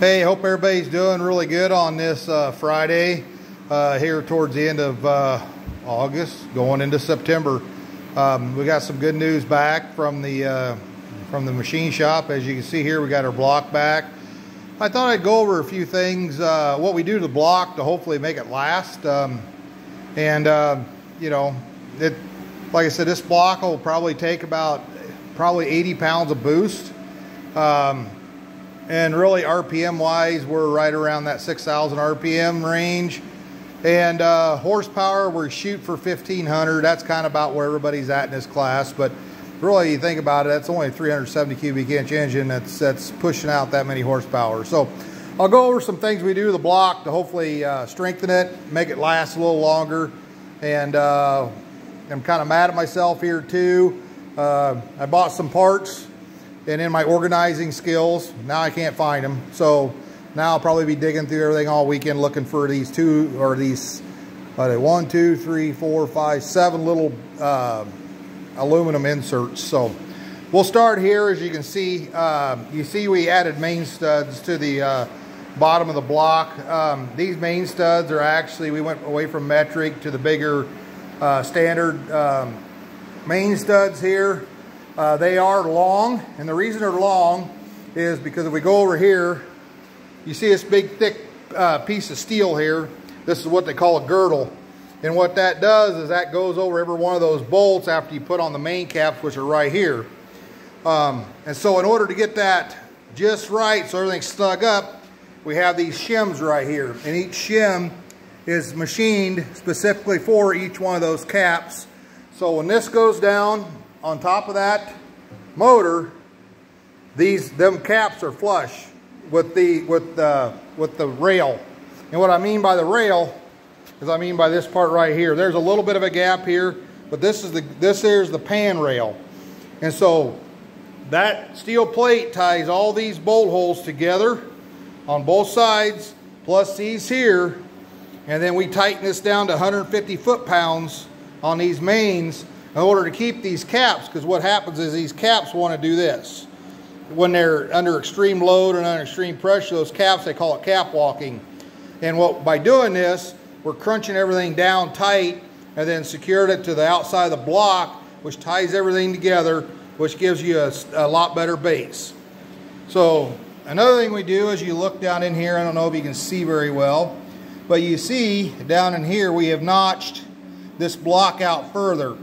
Hey, hope everybody's doing really good on this uh, Friday uh, here towards the end of uh, August, going into September. Um, we got some good news back from the uh, from the machine shop. As you can see here, we got our block back. I thought I'd go over a few things, uh, what we do to the block to hopefully make it last. Um, and uh, you know, it like I said, this block will probably take about probably 80 pounds of boost. Um, and really RPM wise, we're right around that 6,000 RPM range. And uh, horsepower, we shoot for 1,500. That's kind of about where everybody's at in this class. But really, you think about it, that's only a 370 cubic inch engine that's, that's pushing out that many horsepower. So I'll go over some things we do to the block to hopefully uh, strengthen it, make it last a little longer. And uh, I'm kind of mad at myself here too. Uh, I bought some parts and in my organizing skills, now I can't find them. So now I'll probably be digging through everything all weekend looking for these two or these uh, one, two, three, four, five, seven little uh, aluminum inserts. So we'll start here. As you can see, uh, you see we added main studs to the uh, bottom of the block. Um, these main studs are actually, we went away from metric to the bigger uh, standard um, main studs here. Uh, they are long, and the reason they're long is because if we go over here, you see this big thick uh, piece of steel here. This is what they call a girdle. And what that does is that goes over every one of those bolts after you put on the main caps, which are right here. Um, and so in order to get that just right so everything's snug up, we have these shims right here. And each shim is machined specifically for each one of those caps. So when this goes down, on top of that motor, these them caps are flush with the with the with the rail. And what I mean by the rail is I mean by this part right here. There's a little bit of a gap here, but this is the this is the pan rail. And so that steel plate ties all these bolt holes together on both sides, plus these here. And then we tighten this down to 150 foot-pounds on these mains in order to keep these caps, because what happens is these caps want to do this. When they're under extreme load and under extreme pressure, those caps, they call it cap walking. And what by doing this, we're crunching everything down tight and then secured it to the outside of the block, which ties everything together, which gives you a, a lot better base. So another thing we do is you look down in here, I don't know if you can see very well, but you see down in here we have notched this block out further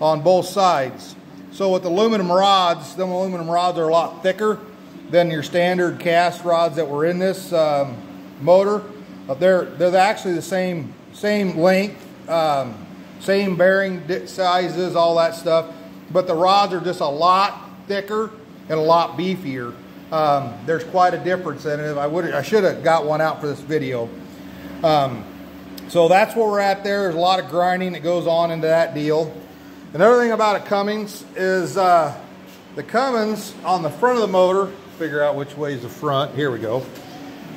on both sides. So with aluminum rods, them aluminum rods are a lot thicker than your standard cast rods that were in this um, motor. But they're, they're actually the same, same length, um, same bearing sizes, all that stuff. But the rods are just a lot thicker and a lot beefier. Um, there's quite a difference in it. I would I should have got one out for this video. Um, so that's where we're at there. There's a lot of grinding that goes on into that deal. Another thing about a Cummins is uh, the Cummins on the front of the motor, figure out which way is the front, here we go.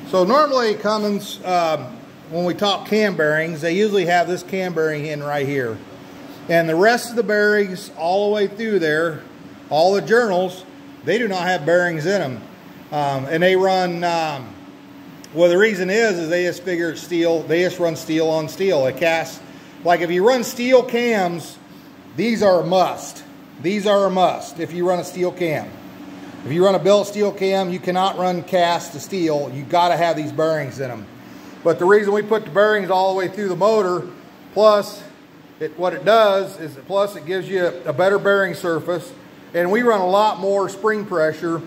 So normally Cummins, um, when we talk cam bearings, they usually have this cam bearing in right here. And the rest of the bearings all the way through there, all the journals, they do not have bearings in them. Um, and they run, um, well the reason is, is they just figure steel, they just run steel on steel. They cast, like if you run steel cams, these are a must. These are a must if you run a steel cam. If you run a billet steel cam, you cannot run cast to steel. You got to have these bearings in them. But the reason we put the bearings all the way through the motor, plus it, what it does is plus it gives you a, a better bearing surface. And we run a lot more spring pressure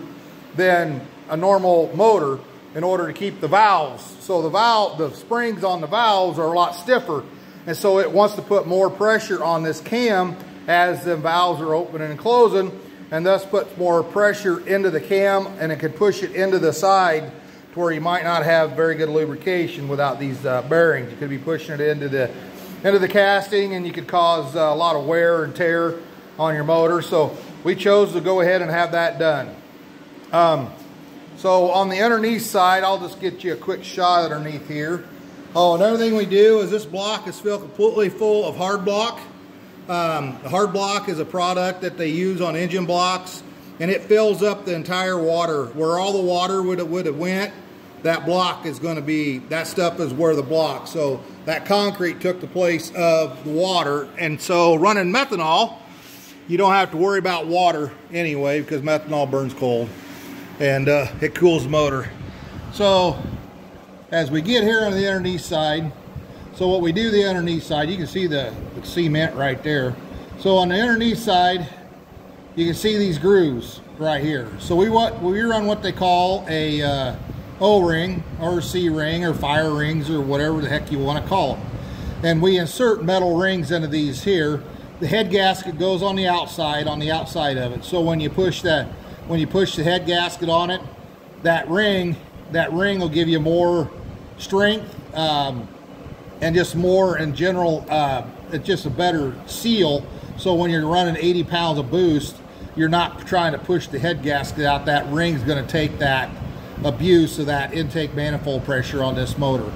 than a normal motor in order to keep the valves. So the valve, the springs on the valves are a lot stiffer and so it wants to put more pressure on this cam as the valves are opening and closing and thus puts more pressure into the cam and it can push it into the side to where you might not have very good lubrication without these uh, bearings. You could be pushing it into the into the casting and you could cause uh, a lot of wear and tear on your motor. So we chose to go ahead and have that done. Um, so on the underneath side, I'll just get you a quick shot underneath here. Oh, another thing we do is this block is filled completely full of hard block. Um, hard block is a product that they use on engine blocks and it fills up the entire water. Where all the water would have, would have went that block is going to be, that stuff is where the block. So that concrete took the place of the water. And so running methanol, you don't have to worry about water anyway because methanol burns cold and uh, it cools the motor. So as we get here on the underneath side, so what we do the underneath side, you can see the, the cement right there. So on the underneath side, you can see these grooves right here. So we what we run what they call a uh, O-ring or C-ring or fire rings or whatever the heck you want to call them. And we insert metal rings into these here. The head gasket goes on the outside, on the outside of it. So when you push that, when you push the head gasket on it, that ring, that ring will give you more strength um, and just more in general, uh, it's just a better seal. So when you're running 80 pounds of boost, you're not trying to push the head gasket out. That ring's going to take that abuse of that intake manifold pressure on this motor.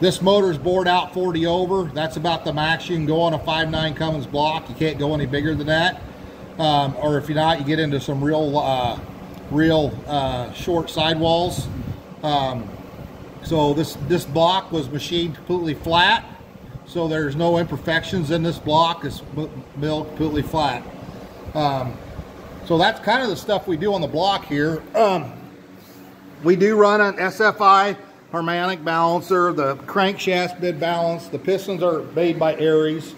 This motor is bored out 40 over. That's about the max you can go on a 5.9 Cummins block. You can't go any bigger than that. Um, or if you're not, you get into some real, uh, real uh, short sidewalls. Um, so this, this block was machined completely flat. So there's no imperfections in this block. It's built completely flat. Um, so that's kind of the stuff we do on the block here. Um, we do run an SFI harmonic balancer, the crankshaft bid balance. The pistons are made by Arias.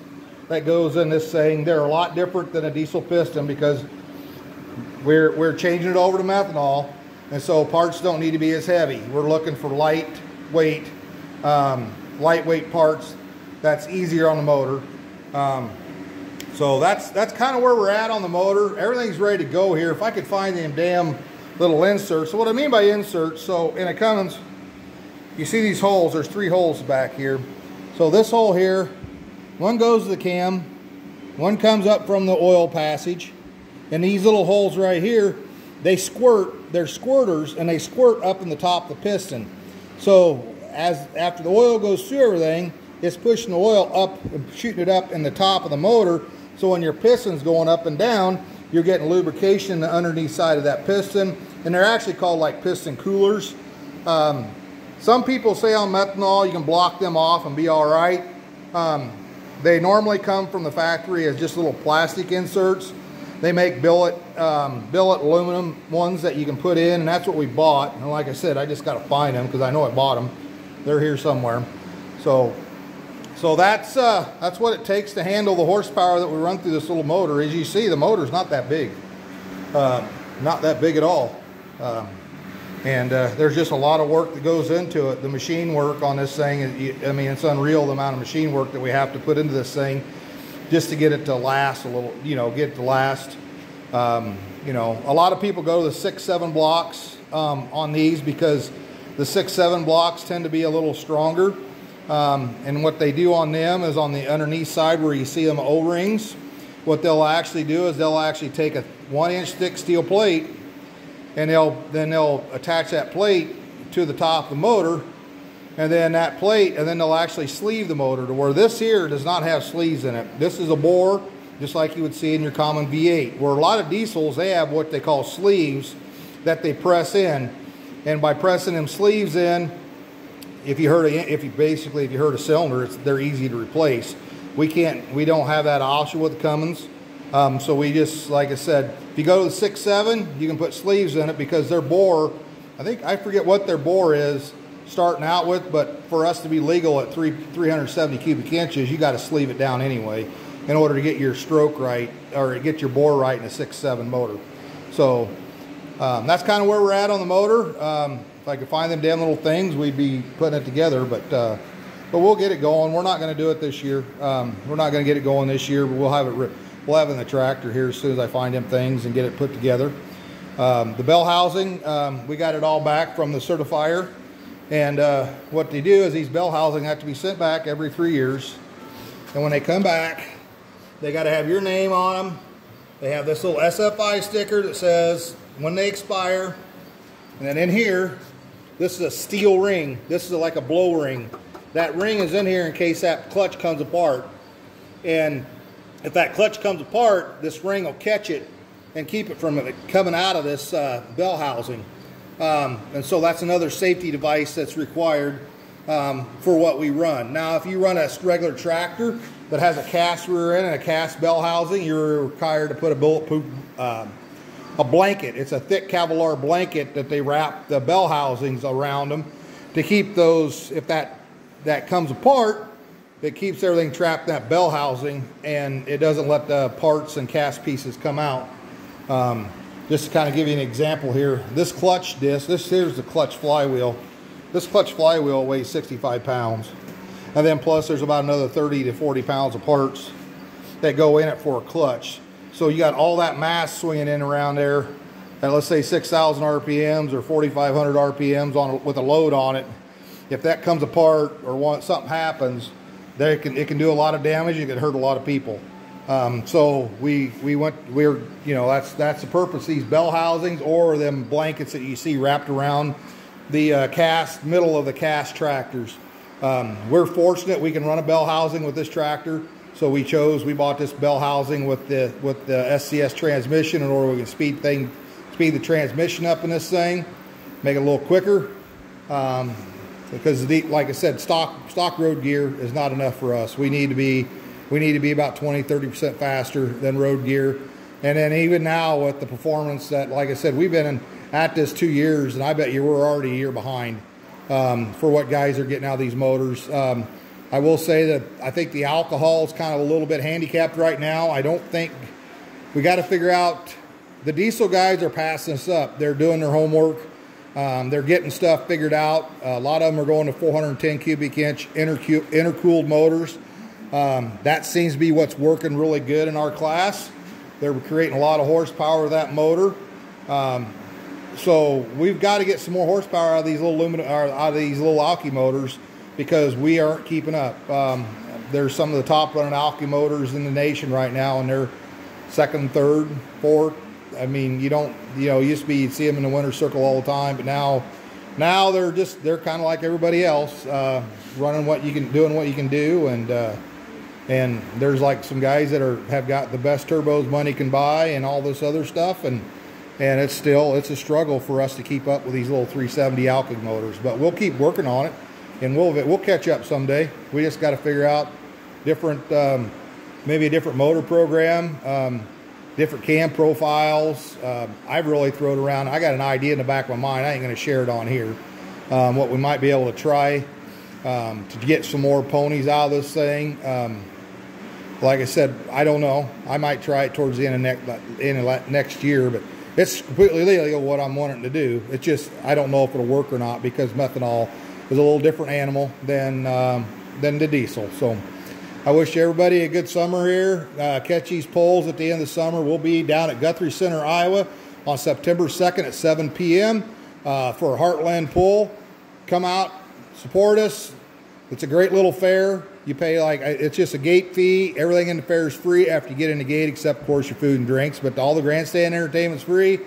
That goes in this thing. They're a lot different than a diesel piston because we're, we're changing it over to methanol. And so parts don't need to be as heavy. We're looking for lightweight, um, lightweight parts. That's easier on the motor. Um, so that's that's kind of where we're at on the motor. Everything's ready to go here. If I could find them damn little inserts. So what I mean by inserts, so in a Cummins, you see these holes, there's three holes back here. So this hole here, one goes to the cam, one comes up from the oil passage, and these little holes right here, they squirt, they're squirters, and they squirt up in the top of the piston. So as after the oil goes through everything, it's pushing the oil up and shooting it up in the top of the motor. So when your piston's going up and down, you're getting lubrication the underneath side of that piston and they're actually called like piston coolers. Um, some people say on methanol you can block them off and be all right. Um, they normally come from the factory as just little plastic inserts. They make billet, um, billet aluminum ones that you can put in, and that's what we bought. And like I said, I just got to find them because I know I bought them. They're here somewhere. So, so that's uh, that's what it takes to handle the horsepower that we run through this little motor. As you see, the motor's not that big, uh, not that big at all. Um, and uh, there's just a lot of work that goes into it. The machine work on this thing, I mean, it's unreal the amount of machine work that we have to put into this thing just to get it to last a little, you know, get it to last. Um, you know, a lot of people go to the six, seven blocks um, on these because the six, seven blocks tend to be a little stronger. Um, and what they do on them is on the underneath side where you see them O-rings, what they'll actually do is they'll actually take a one inch thick steel plate and they'll then they'll attach that plate to the top of the motor and then that plate and then they'll actually sleeve the motor to where this here does not have sleeves in it. This is a bore just like you would see in your common V8 where a lot of diesels they have what they call sleeves that they press in. And by pressing them sleeves in if you heard a, if you basically if you heard a cylinder they're easy to replace. We can't we don't have that option with Cummins. Um, so we just, like I said, if you go to the six seven, you can put sleeves in it because their bore, I think, I forget what their bore is starting out with, but for us to be legal at three, 370 cubic inches, you got to sleeve it down anyway in order to get your stroke right or get your bore right in a six seven motor. So um, that's kind of where we're at on the motor. Um, if I could find them damn little things, we'd be putting it together, but uh, but we'll get it going. We're not going to do it this year. Um, we're not going to get it going this year, but we'll have it we'll have in the tractor here as soon as I find them things and get it put together. Um, the bell housing, um, we got it all back from the certifier. And uh, what they do is these bell housing have to be sent back every three years. And when they come back, they got to have your name on them. They have this little SFI sticker that says when they expire. And then in here, this is a steel ring. This is like a blow ring. That ring is in here in case that clutch comes apart. And if that clutch comes apart, this ring will catch it and keep it from coming out of this uh, bell housing. Um, and so that's another safety device that's required um, for what we run. Now, if you run a regular tractor that has a cast rear end and a cast bell housing, you're required to put a bulletproof uh, a blanket. It's a thick Kevlar blanket that they wrap the bell housings around them to keep those, if that, that comes apart, it keeps everything trapped in that bell housing and it doesn't let the parts and cast pieces come out. Um, just to kind of give you an example here, this clutch disc, this here's the clutch flywheel. This clutch flywheel weighs 65 pounds. And then plus there's about another 30 to 40 pounds of parts that go in it for a clutch. So you got all that mass swinging in around there at let's say 6,000 RPMs or 4,500 RPMs on with a load on it. If that comes apart or something happens, there can, it can do a lot of damage. It can hurt a lot of people. Um, so we we went we're you know that's that's the purpose these bell housings or them blankets that you see wrapped around the uh, cast middle of the cast tractors. Um, we're fortunate we can run a bell housing with this tractor. So we chose, we bought this bell housing with the with the SCS transmission in order we can speed thing, speed the transmission up in this thing, make it a little quicker. Um, because the, like I said, stock stock road gear is not enough for us. We need to be we need to be about 20, 30% faster than road gear. And then even now with the performance that, like I said, we've been in, at this two years, and I bet you we're already a year behind um, for what guys are getting out of these motors. Um, I will say that I think the alcohol is kind of a little bit handicapped right now. I don't think we got to figure out the diesel guys are passing us up. They're doing their homework. Um, they're getting stuff figured out. a lot of them are going to 410 cubic inch intercooled motors. Um, that seems to be what's working really good in our class. They're creating a lot of horsepower with that motor. Um, so we've got to get some more horsepower out of these little aluminum, out of these little alky motors because we aren't keeping up. Um, there's some of the top running Alky motors in the nation right now, and they're second, third, fourth. I mean, you don't, you know, used to be you'd see them in the winter circle all the time, but now, now they're just they're kind of like everybody else, uh, running what you can, doing what you can do, and uh, and there's like some guys that are have got the best turbos money can buy and all this other stuff, and and it's still it's a struggle for us to keep up with these little 370 Alky motors, but we'll keep working on it and we'll we'll catch up someday. We just got to figure out different, um, maybe a different motor program, um, different cam profiles. Uh, I've really thrown around. I got an idea in the back of my mind. I ain't going to share it on here. Um, what we might be able to try um, to get some more ponies out of this thing. Like I said, I don't know. I might try it towards the end of next end of next year, but it's completely legal what I'm wanting to do. It's just I don't know if it'll work or not because methanol is a little different animal than um, than the diesel. So I wish everybody a good summer here. Uh, catch these poles at the end of the summer. We'll be down at Guthrie Center, Iowa on September 2nd at 7 p.m. Uh, for a Heartland pull. Come out, support us. It's a great little fair. You pay like, it's just a gate fee. Everything in the fair is free after you get in the gate, except, of course, your food and drinks. But all the grandstand entertainment's free.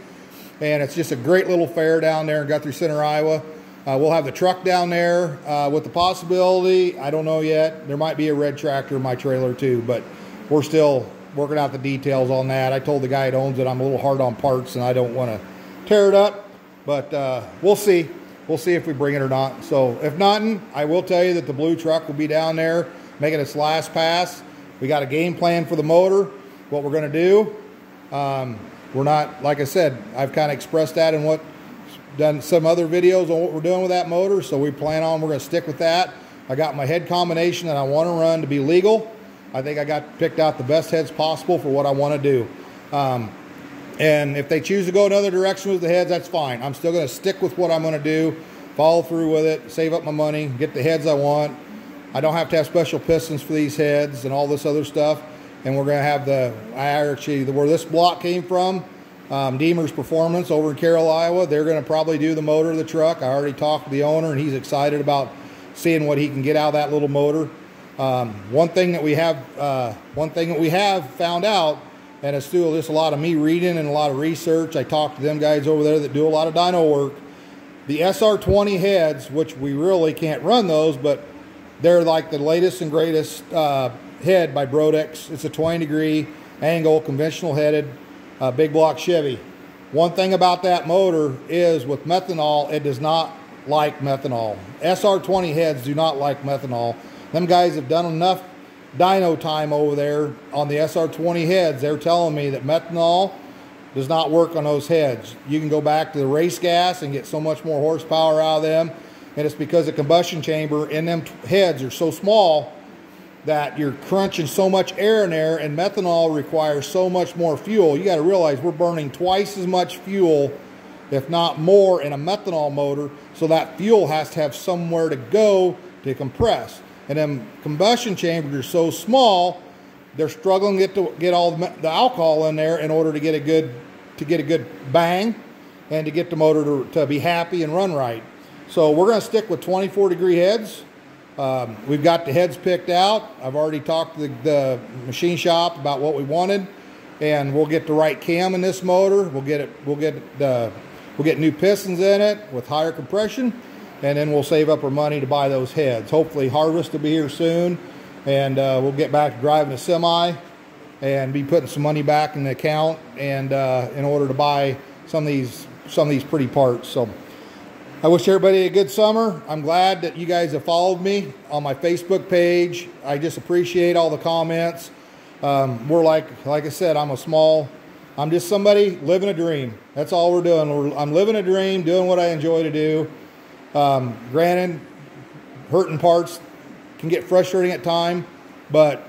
And it's just a great little fair down there in Guthrie Center, Iowa. Uh, we'll have the truck down there uh, with the possibility, I don't know yet, there might be a red tractor in my trailer too, but we're still working out the details on that. I told the guy that owns it I'm a little hard on parts and I don't want to tear it up, but uh, we'll see. We'll see if we bring it or not. So if not, I will tell you that the blue truck will be down there making its last pass. We got a game plan for the motor, what we're going to do. Um, we're not, like I said, I've kind of expressed that in what done some other videos on what we're doing with that motor, so we plan on we're going to stick with that. I got my head combination that I want to run to be legal. I think I got picked out the best heads possible for what I want to do. Um, and if they choose to go another direction with the heads, that's fine. I'm still going to stick with what I'm going to do, follow through with it, save up my money, get the heads I want. I don't have to have special pistons for these heads and all this other stuff. And we're going to have the, I actually, where this block came from, um, Deemer's Performance over in Carroll, Iowa. They're going to probably do the motor of the truck. I already talked to the owner, and he's excited about seeing what he can get out of that little motor. Um, one thing that we have, uh, one thing that we have found out, and it's still just a lot of me reading and a lot of research. I talked to them guys over there that do a lot of dyno work. The SR20 heads, which we really can't run those, but they're like the latest and greatest uh, head by Brodix. It's a 20 degree angle, conventional headed uh, big block Chevy. One thing about that motor is with methanol, it does not like methanol. SR20 heads do not like methanol. Them guys have done enough dyno time over there on the SR20 heads. They're telling me that methanol does not work on those heads. You can go back to the race gas and get so much more horsepower out of them. And it's because the combustion chamber in them heads are so small that you're crunching so much air in there and methanol requires so much more fuel. You got to realize we're burning twice as much fuel, if not more, in a methanol motor. So that fuel has to have somewhere to go to compress. And then combustion chambers are so small, they're struggling to get, all the alcohol in there in order to get a good to get a good bang and to get the motor to, to be happy and run right. So we're going to stick with 24 degree heads. Um, we've got the heads picked out. I've already talked to the, the, machine shop about what we wanted, and we'll get the right cam in this motor. We'll get it. We'll get the. We'll get new pistons in it with higher compression, and then we'll save up our money to buy those heads. Hopefully, harvest will be here soon, and uh, we'll get back to driving a semi and be putting some money back in the account and uh, in order to buy some of these some of these pretty parts. So. I wish everybody a good summer. I'm glad that you guys have followed me on my Facebook page. I just appreciate all the comments. Um, we're like, like I said, I'm a small, I'm just somebody living a dream. That's all we're doing. We're, I'm living a dream, doing what I enjoy to do. Um, granted, hurting parts can get frustrating at time, but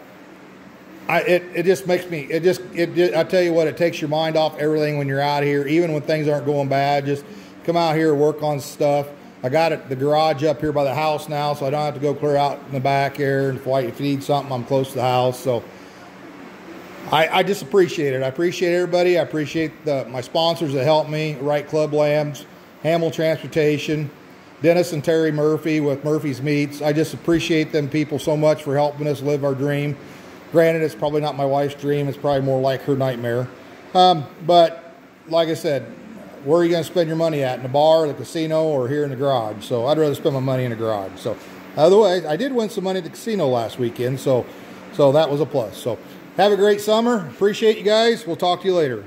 I, it, it just makes me, it just, it, I tell you what, it takes your mind off everything when you're out here, even when things aren't going bad. Just, come out here work on stuff. I got it, the garage up here by the house now, so I don't have to go clear out in the back here. And if I need something, I'm close to the house. So I, I just appreciate it. I appreciate everybody. I appreciate the, my sponsors that help me, Right Club Lambs, Hamill Transportation, Dennis and Terry Murphy with Murphy's Meats. I just appreciate them people so much for helping us live our dream. Granted, it's probably not my wife's dream. It's probably more like her nightmare. Um, but like I said, where are you going to spend your money at? In the bar, the casino, or here in the garage? So I'd rather spend my money in the garage. So otherwise, I did win some money at the casino last weekend, so so that was a plus. So have a great summer. Appreciate you guys. We'll talk to you later.